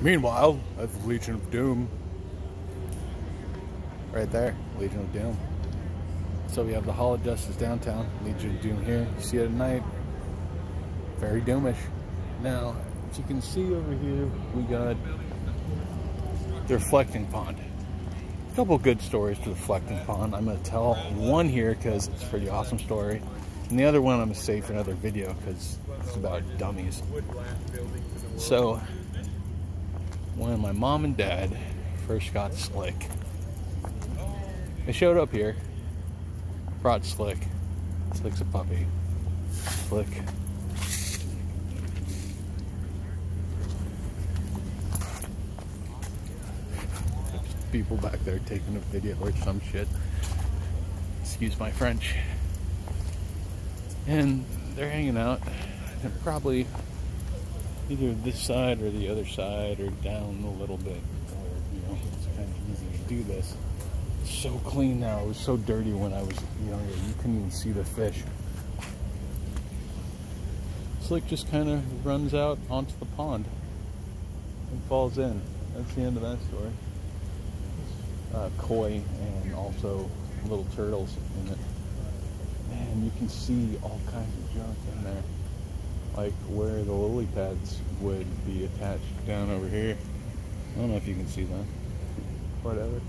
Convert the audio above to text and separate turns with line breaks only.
Meanwhile, that's Legion of Doom. Right there, Legion of Doom. So we have the Hall of Justice downtown, Legion of Doom here. You see it at night. Very doomish. Now, as you can see over here, we got the reflecting pond. A couple good stories to the reflecting pond. I'm going to tell one here because it's a pretty awesome story. And the other one I'm going to save for another video because it's about dummies. So, when my mom and dad first got Slick, they showed up here, brought Slick. Slick's a puppy. Slick. People back there taking a video or some shit. Excuse my French. And they're hanging out. They're probably either this side or the other side or down a little bit. Or, you know, it's kind of easy to do this. It's so clean now. It was so dirty when I was younger. You couldn't even see the fish. Slick just kind of runs out onto the pond and falls in. That's the end of that story. Uh, koi and also little turtles in it. And you can see all kinds of junk in there like where the lily pads would be attached down over here. I don't know if you can see that. Whatever.